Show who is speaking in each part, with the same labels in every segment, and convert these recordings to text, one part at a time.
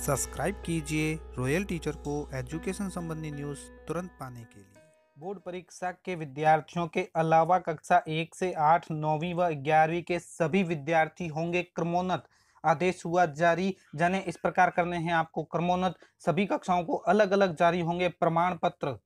Speaker 1: Subscribe कीजिए royal teacher को education संबंधी न्यूज़ तुरंत पाने के लिए।
Speaker 2: बोर्ड परीक्षा के विद्यार्थियों के अलावा कक्षा एक से आठ, नौवीं व ग्यारहवीं के सभी विद्यार्थी होंगे क्रमोन्नत। आदेश हुआ जारी, जाने इस प्रकार करने हैं आपको क्रमोन्नत। सभी कक्षाओं को अलग अलग जारी होंगे प्रमाण पत्र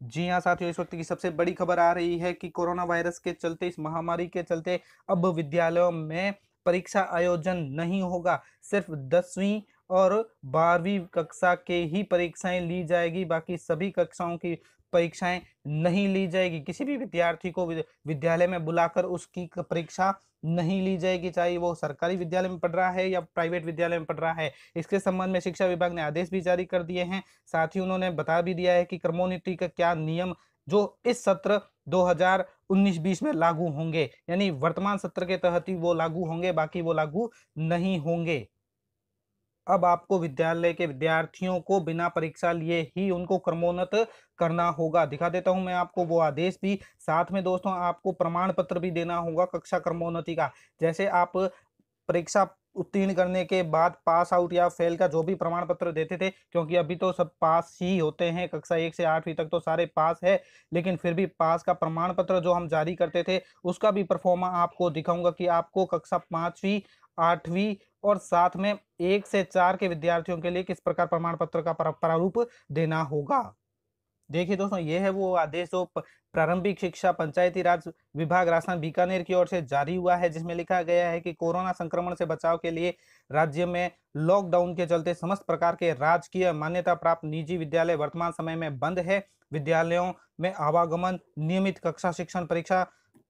Speaker 2: जी हाँ साथियों, इस वक्त की सबसे बड़ी खबर आ रही है कि कोरोना वायरस के चलते, इस महामारी के चलते अब विद्यालयों में परीक्षा आयोजन नहीं होगा। सिर्फ़ दसवीं और बारहवीं कक्षा के ही परीक्षाएँ ली जाएगी, बाकी सभी कक्षाओं की परीक्षाएँ नहीं ली जाएगी। किसी भी विद्यार्थी को विद्यालय में बुलाकर उसकी परीक्षा नहीं ली जाएगी, चाहे वो सरकारी विद्यालय में पढ़ रहा है या प्राइवेट विद्यालय में पढ़ रहा है। इसके संबंध में शिक्षा विभाग ने आदेश भी जारी कर दिए हैं। साथ ही उन्होंने बता भी दिया है कि क्रमोन्नति का क्या नियम जो इस सत्र 2019-20 में लागू होंगे, यानी वर्तमान सत्र के तहत ही वो लागू होंगे, बाकी वो लागू नहीं होंगे। अब आपको विद्यालय के विद्यार्थियों को बिना परीक्षा लिए ही उनको क्रमोन्नत करना होगा। दिखा देता हूँ मैं आपको वो आदेश भी। साथ में दोस्तों, आपको प्रमाण पत्र भी देना होगा कक्षा क्रमोन्नति का। जैसे आप परीक्षा उत्तीर्ण करने के बाद पास आउट या फेल का जो भी प्रमाण पत्र देते थे, क्योंकि अभी तो सब पास ही होते हैं, कक्षा एक से आठवीं तक तो सारे पास है, लेकिन फिर भी पास का प्रमाण पत्र जो हम जारी करते थे, उसका भी परफॉर्मा आपको दिखाऊँगा कि आपको कक्षा पाँचवीं, आठवीं और साथ में एक से चार के विद्यार्थियों के लिए किस प्रकार प्रमाण पत्र का प्रारूप देना होगा। देखिए दोस्तों, ये है वो आदेश जो प्रारंभिक शिक्षा पंचायती राज विभाग राजस्थान बीकानेर की ओर से जारी हुआ है, जिसमें लिखा गया है कि कोरोना संक्रमण से बचाव के लिए राज्य में लॉकडाउन के चलते समस्त प्रकार के राजकीय मान्यता प्राप्त निजी विद्यालय वर्तमान समय में बंद है। विद्यालयों में आवागमन, नियमित कक्षा शिक्षण परीक्षा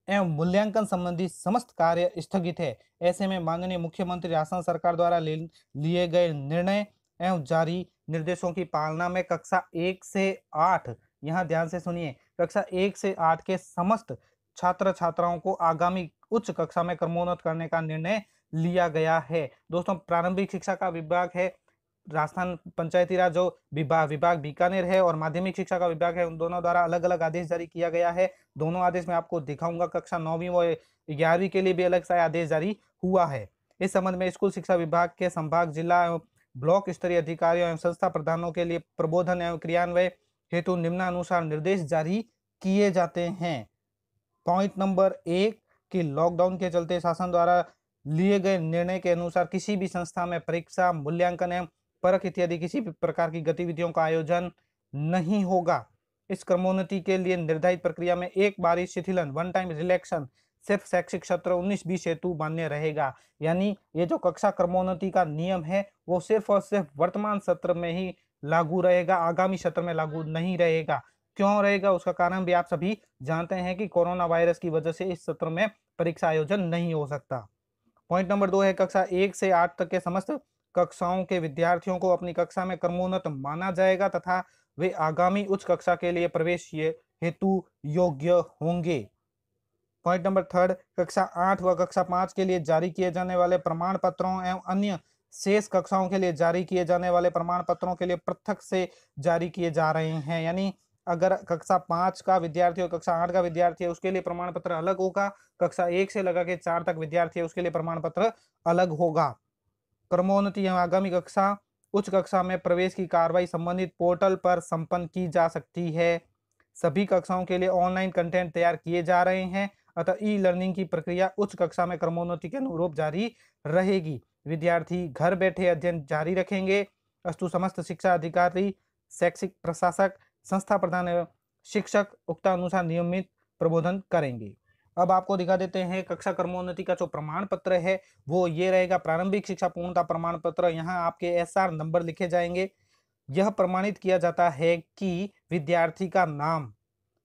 Speaker 2: एवं मूल्यांकन संबंधी समस्त कार्य स्थगित है। ऐसे में माननीय मुख्यमंत्री राजस्थान सरकार द्वारा लिए गए निर्णय एवं जारी निर्देशों की पालना में कक्षा एक से आठ, यहाँ ध्यान से सुनिए, कक्षा एक से आठ के समस्त छात्र छात्राओं को आगामी उच्च कक्षा में क्रमोन्नत करने का निर्णय लिया गया है। दोस्तों, प्रारंभिक शिक्षा का विभाग है, राजस्थान पंचायती राज जो विभाग विभाग बीकानेर है और माध्यमिक शिक्षा का विभाग है, उन दोनों द्वारा अलग अलग आदेश जारी किया गया है। दोनों आदेश में आपको दिखाऊँगा, कक्षा नौवीं व ग्यारहवीं के लिए भी अलग सा आदेश जारी हुआ है। इस संबंध में स्कूल शिक्षा विभाग के संभाग, जिला ब्लॉक स्तरीय अधिकारियों एवं संस्था प्रधानों के लिए प्रबोधन एवं क्रियान्वय हेतु निम्नानुसार निर्देश जारी किए जाते हैं। पॉइंट नंबर एक, कि लॉकडाउन के चलते शासन द्वारा लिए गए निर्णय के अनुसार किसी भी संस्था में परीक्षा, मूल्यांकन एवं परख इत्यादि किसी भी प्रकार की गतिविधियों का आयोजन नहीं होगा। इस क्रमोन्नति के लिए निर्धारित प्रक्रिया में एक बारी शिथिलन वन टाइम रिलेक्शन सिर्फ़ शैक्षिक सत्र उन्नीस बीस हेतु मान्य रहेगा। यानी ये जो कक्षा क्रमोन्नति का नियम है, वो सिर्फ़ और सिर्फ़ वर्तमान सत्र में ही लागू रहेगा, आगामी सत्र में लागू नहीं रहेगा। क्यों रहेगा? उसका कारण भी आप सभी जानते हैं कि कोरोना वायरस की वजह से इस सत्र में परीक्षा आयोजन नहीं हो सकता। पॉइंट नंबर दो है, कक्षा एक से आठ तक के समस्त कक्षाओं के विद्यार्थियों को अपनी कक्षा में क्रमोन्नत माना जाएगा तथा वे आगामी उच्च कक्षा के लिए प्रवेश हेतु योग्य होंगे। पॉइंट नंबर थर्ड कक्षा आठ व कक्षा पाँच के लिए जारी किए जाने वाले प्रमाण पत्रों एवं अन्य शेष कक्षाओं के लिए जारी किए जाने वाले प्रमाण पत्रों के लिए पृथक से जारी किए जा रहे हैं। यानी अगर कक्षा पाँच का विद्यार्थी और कक्षा आठ का विद्यार्थी है, उसके लिए प्रमाण पत्र अलग होगा। कक्षा एक से लगा के चार तक विद्यार्थी है, उसके लिए प्रमाण पत्र अलग होगा। क्रमोन्नति एवं आगामी कक्षा, उच्च कक्षा में प्रवेश की कार्रवाई संबंधित पोर्टल पर संपन्न की जा सकती है। सभी कक्षाओं के लिए ऑनलाइन कंटेंट तैयार किए जा रहे हैं। अतः ई लर्निंग की प्रक्रिया उच्च कक्षा में क्रमोन्नति के अनुरूप जारी रहेगी। विद्यार्थी घर बैठे अध्ययन जारी रखेंगे। अस्तु समस्त शिक्षा अधिकारी, शैक्षिक प्रशासक, संस्था प्रधान एवं शिक्षक उक्तानुसार नियमित प्रबोधन करेंगे। अब आपको दिखा देते हैं कक्षा कर्मोन्नति का जो प्रमाण पत्र है, वो ये रहेगा प्रारंभिक शिक्षा पूर्णता प्रमाण पत्र। यहाँ आपके एसआर नंबर लिखे जाएँगे। यह प्रमाणित किया जाता है कि विद्यार्थी का नाम,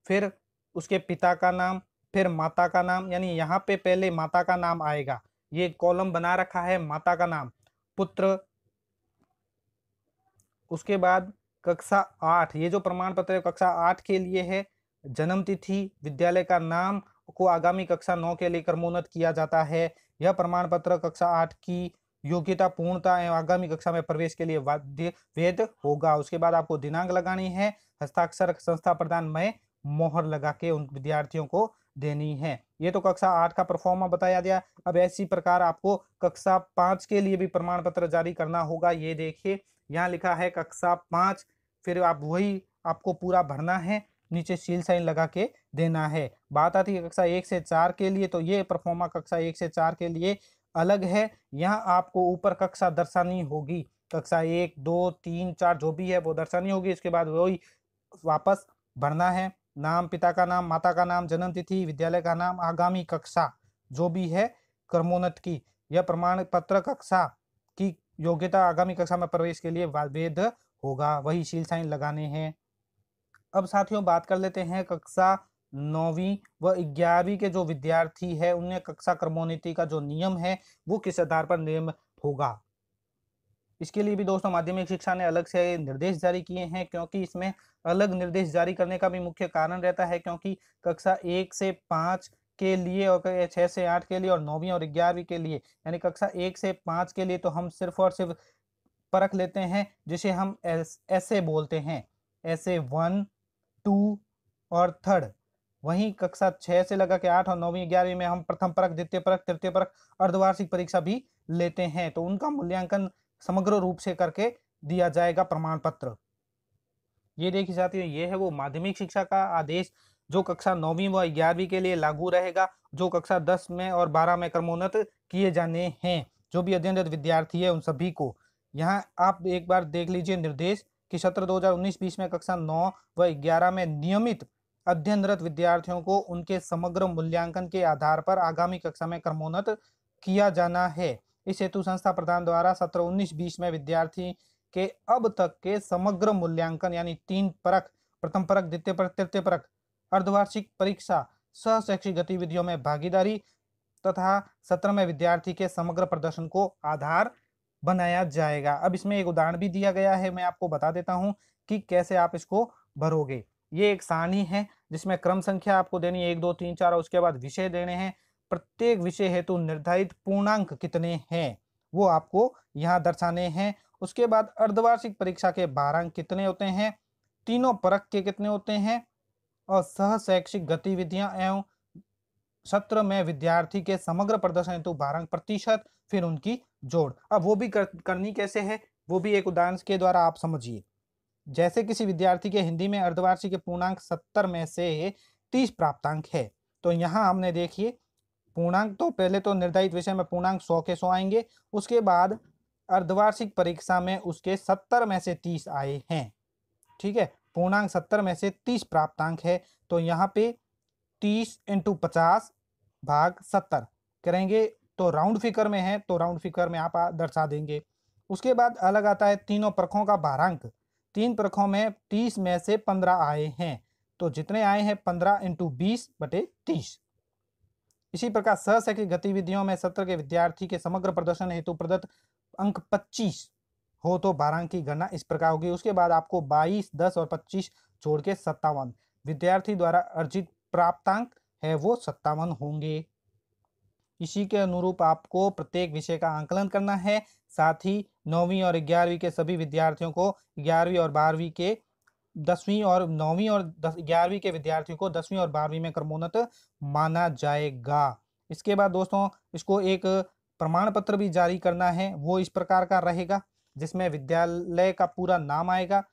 Speaker 2: फिर उसके पिता का नाम फिर माता का नाम, यानी यहाँ पे पहले माता का नाम आएगा। ये कॉलम बना रखा है माता का नाम। पुत्र, उसके बाद कक्षा आठ, ये जो प्रमाण पत्र कक्षा आठ के लिए है। जन्म तिथि, विद्यालय का नाम को आगामी कक्षा नौ के लिए क्रमोन्नत किया जाता है। यह प्रमाण पत्र कक्षा आठ की योग्यता, पूर्णता एवं आगामी कक्षा में प्रवेश के लिए वाद्य वेद होगा। उसके बाद आपको दिनांक लगानी है। हस्ताक्षर संस्था प्रदान में मोहर लगा के उन विद्यार्थियों को देनी है। ये तो कक्षा आठ का परफॉर्मा बताया गया। अब ऐसी प्रकार आपको कक्षा पाँच के लिए भी प्रमाण पत्र जारी करना होगा। ये देखिए, यहाँ लिखा है कक्षा पाँच, फिर आप वही आपको पूरा भरना है, नीचे सील साइन लगा के देना है। बात आती है कक्षा एक से चार के लिए तो ये परफॉर्मा कक्षा एक से चार के लिए अलग है। यहाँ आपको ऊपर कक्षा दर्शानी होगी। कक्षा एक, दो, तीन, चार, जो भी है वो दर्शानी होगी। इसके बाद वही वापस भरना है। नाम, पिता का नाम, माता का नाम जन्म तिथि विद्यालय का नाम, आगामी कक्षा, जो भी है, क्रमोन्नत की। यह प्रमाण पत्र कक्षा की योग्यता आगामी कक्षा में प्रवेश के लिए वैध होगा। वही शील साइन लगाने हैं। अब साथियों, बात कर लेते हैं कक्षा नौवीं व ग्यारहवीं के जो विद्यार्थी है उन्हें कक्षा क्रमोन्नति का जो नियम है, वो किस आधार पर नियम होगा? इसके लिए भी दोस्तों माध्यमिक शिक्षा ने अलग से निर्देश जारी किए हैं, क्योंकि इसमें अलग निर्देश जारी करने का भी मुख्य कारण रहता है, क्योंकि कक्षा एक से पाँच के लिए और छः से आठ के लिए और नौवीं और ग्यारहवीं के लिए। यानी कक्षा एक से पाँच के लिए तो हम सिर्फ़ और सिर्फ़ परख लेते हैं, जिसे हम ऐसे बोलते हैं। ऐसे वन, टू और थर्ड। वहीं कक्षा छः से लगा के आठ और नौवीं, ग्यारहवीं में हम प्रथम परख, द्वितीय परख, तृतीय परख, अर्धवार्षिक परीक्षा भी लेते हैं। तो उनका मूल्यांकन समग्र रूप से करके दिया जाएगा प्रमाण पत्र ये देखी जाती है, ये है वो माध्यमिक शिक्षा का आदेश, जो कक्षा नौवीं व ग्यारहवीं के लिए लागू रहेगा, जो कक्षा दस में और बारह में क्रमोन्नत किए जाने हैं, जो भी अध्ययनरत विद्यार्थी है उन सभी को। यहाँ आप एक बार देख लीजिए निर्देश कि सत्र 2019-20 में कक्षा 9 व 11 में नियमित अध्ययनरत विद्यार्थियों को उनके समग्र मूल्यांकन के आधार पर आगामी कक्षा में क्रमोन्नत किया जाना है। इस हेतु संस्था प्रधान द्वारा सत्र उन्नीस बीस में विद्यार्थी के अब तक के समग्र मूल्यांकन, यानी तीन परख, प्रथम परख, द्वितीय परख, तृतीय परख, अर्धवार्षिक परीक्षा सह शैक्षिक गतिविधियों में भागीदारी तथा सत्र में विद्यार्थी के समग्र प्रदर्शन को आधार बनाया जाएगा। अब इसमें एक उदाहरण भी दिया गया है, मैं आपको बता देता हूँ कि कैसे आप इसको भरोगे। ये एक सारणी है, जिसमें क्रम संख्या आपको देनी है, एक, दो, तीन, चार, और उसके बाद विषय देने हैं। प्रत्येक विषय हेतु निर्धारित पूर्णांक कितने हैं वो आपको यहाँ दर्शाने हैं। उसके बाद अर्धवार्षिक परीक्षा के बारह अंक कितने होते हैं तीनों परख के कितने होते हैं और सह शैक्षिक गतिविधियाँ एवं सत्र में विद्यार्थी के समग्र प्रदर्शन हेतु बारह प्रतिशत फिर उनकी जोड़। अब वो भी कर, करनी कैसे है वो भी एक उदाहरण के द्वारा आप समझिए। जैसे किसी विद्यार्थी के हिंदी में अर्धवार्षिक पूर्णांक सत्तर में से तीस प्राप्तांक है तो यहाँ हमने देखिए पूर्णांक तो पहले तो निर्धारित विषय में पूर्णांक सौ के सौ आएँगे, उसके बाद अर्धवार्षिक परीक्षा में उसके सत्तर में से तीस आए हैं। ठीक है, पूर्णांक सत्तर में से तीस प्राप्तांक है तो यहाँ पे तीस इंटू पचास भाग सत्तर करेंगे तो राउंड फिकर में है तो राउंड फिकर में आप दर्शा देंगे। उसके बाद अलग आता है तीनों प्रखों का बारांक तीन प्रखों में तीस में से पंद्रह आए हैं तो जितने आए हैं, पंद्रह इंटू बीस बटे तीस। इसी प्रकार सहशैक्षिक गतिविधियों में सत्र के विद्यार्थी के समग्र प्रदर्शन हेतु प्रदत्त अंक 25 हो तो बारह की गणना इस प्रकार होगी। उसके बाद आपको 22, 10 और 25 जोड़ के सत्तावन। विद्यार्थी द्वारा अर्जित प्राप्तांक है वो सत्तावन होंगे। इसी के अनुरूप आपको प्रत्येक विषय का आंकलन करना है। साथ ही नौवीं और ग्यारहवीं के सभी विद्यार्थियों को ग्यारहवीं और बारहवीं के दसवीं और नौवीं और दस, ग्यारहवीं के विद्यार्थियों को दसवीं और बारहवीं में क्रमोन्नत माना जाएगा। इसके बाद दोस्तों, इसको एक प्रमाण पत्र भी जारी करना है, वो इस प्रकार का रहेगा, जिसमें विद्यालय का पूरा नाम आएगा।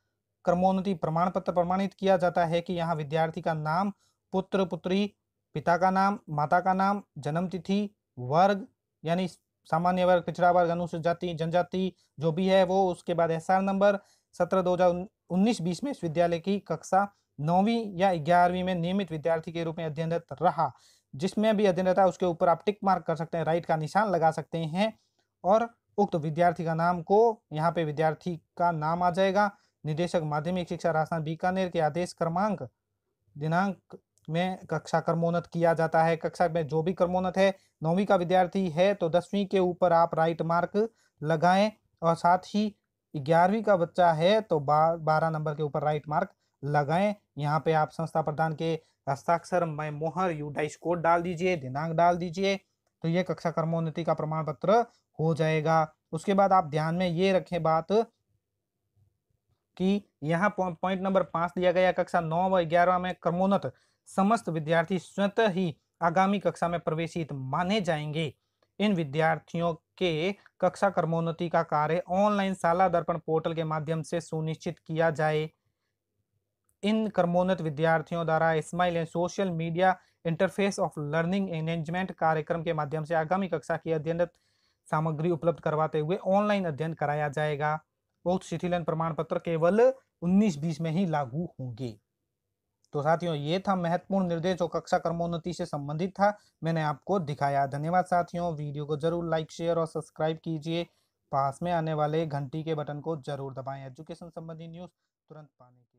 Speaker 2: क्रमोन्नति प्रमाण पत्र प्रमाणित किया जाता है कि यहाँ विद्यार्थी का नाम, पुत्र, पुत्री, पिता का नाम, माता का नाम, जन्म तिथि, वर्ग, यानी सामान्य वर्ग, पिछड़ा वर्ग, अनुसूचित जाति, जनजाति, जो भी है वो, उसके बाद एस नंबर सत्रह दो हज़ार उन्नीस बीस में इस विद्यालय की कक्षा नौवीं या ग्यारहवीं में नियमित विद्यार्थी के रूप में अध्ययनरत रहा, जिसमें भी अध्ययनरत है उसके ऊपर आप टिक मार्क कर सकते हैं, राइट का निशान लगा सकते हैं और उक्त विद्यार्थी का नाम को यहाँ पे विद्यार्थी का नाम आ जाएगा। निदेशक माध्यमिक शिक्षा राजस्थान बीकानेर के आदेश क्रमांक दिनांक में कक्षा क्रमोन्नत किया जाता है। कक्षा में जो भी क्रमोन्नत है, नौवीं का विद्यार्थी है तो दसवीं के ऊपर आप राइट मार्क लगाएँ और साथ ही ग्यारहवीं का बच्चा है तो बारह नंबर के ऊपर राइट मार्क लगाएँ। यहाँ पे आप संस्था प्रधान के हस्ताक्षर में मोहर यू डाइस कोड डाल दीजिए, दिनांक डाल दीजिए तो ये कक्षा कर्मोन्नति का प्रमाण पत्र हो जाएगा। उसके बाद आप ध्यान में ये रखें बात कि यहाँ पॉइंट नंबर पाँच दिया गया कक्षा नौ व ग्यारह में कर्मोन्नत, समस्त विद्यार्थी स्वतः ही आगामी कक्षा में प्रवेशित माने जाएँगे। इन विद्यार्थियों के कक्षा कर्मोन्नति का कार्य ऑनलाइन शाला दर्पण पोर्टल के माध्यम से सुनिश्चित किया जाए। इन कर्मोन्नत विद्यार्थियों द्वारा smile and social media interface of learning engagement कार्यक्रम के माध्यम से आगामी कक्षा की अध्ययनत सामग्री उपलब्ध करवाते हुए ऑनलाइन अध्ययन कराया जाएगा। उक्त शिथिलन प्रमाण पत्र केवल 19-20 में ही लागू होंगे। तो साथियों, ये था महत्वपूर्ण निर्देश जो कक्षा कर्मोन्नति से संबंधित था। मैंने आपको दिखाया। धन्यवाद साथियों। वीडियो को ज़रूर लाइक, शेयर और सब्सक्राइब कीजिए। पास में आने वाले घंटी के बटन को ज़रूर दबाएँ। एजुकेशन संबंधी न्यूज़ तुरंत पाने के